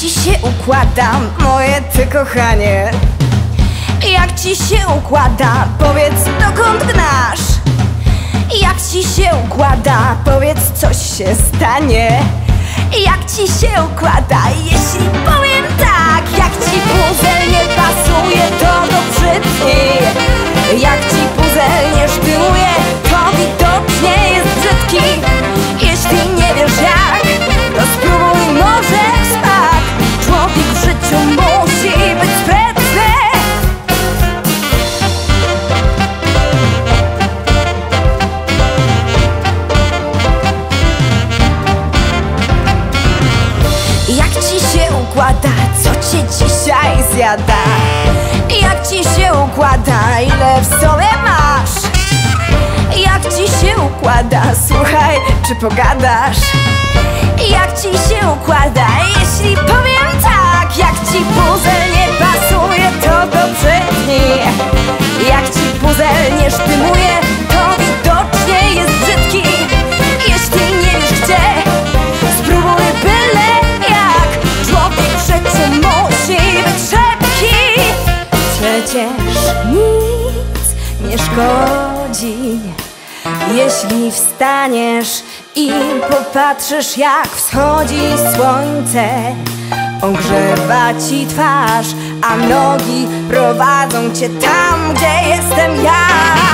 ci się układa, moje ty kochanie? Jak ci się układa, powiedz dokąd gnasz? Jak ci się układa, powiedz coś się stanie Jak ci się układa, cię dzisiaj zjada? Jak ci się układa, ile w sobie masz? Jak ci się układa, słuchaj, czy pogadasz? Jak ci się układa, jeśli szkodzi Jeśli wstaniesz i popatrzysz jak wschodzi słońce Ogrzewa ci twarz, a nogi prowadzą cię tam, gdzie jestem ja